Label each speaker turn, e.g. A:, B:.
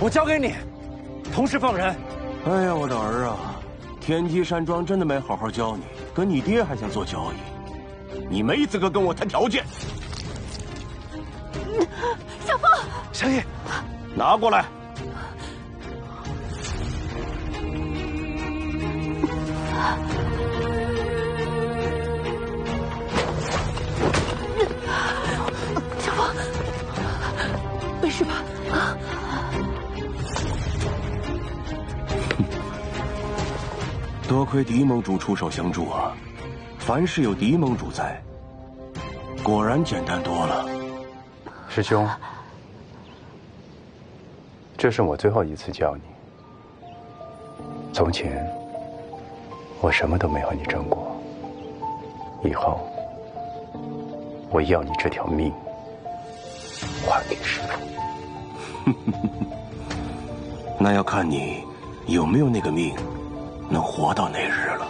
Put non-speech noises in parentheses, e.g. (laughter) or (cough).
A: 我交给你，同时放人。
B: 哎呀，我的儿啊，天机山庄真的没好好教你，跟你爹还想做交易，你没资格跟我谈条件。
C: 小凤，
A: 小叶，
B: 拿过来。
C: 小 (laughs)
B: 多亏狄盟主出手相助啊！凡事有狄盟主在，果然简单多了。
D: 师兄，这是我最后一次叫你。从前我什么都没和你争过，以后我要你这条命还给师父。(laughs)
B: 那要看你有没有那个命，能活到那日了。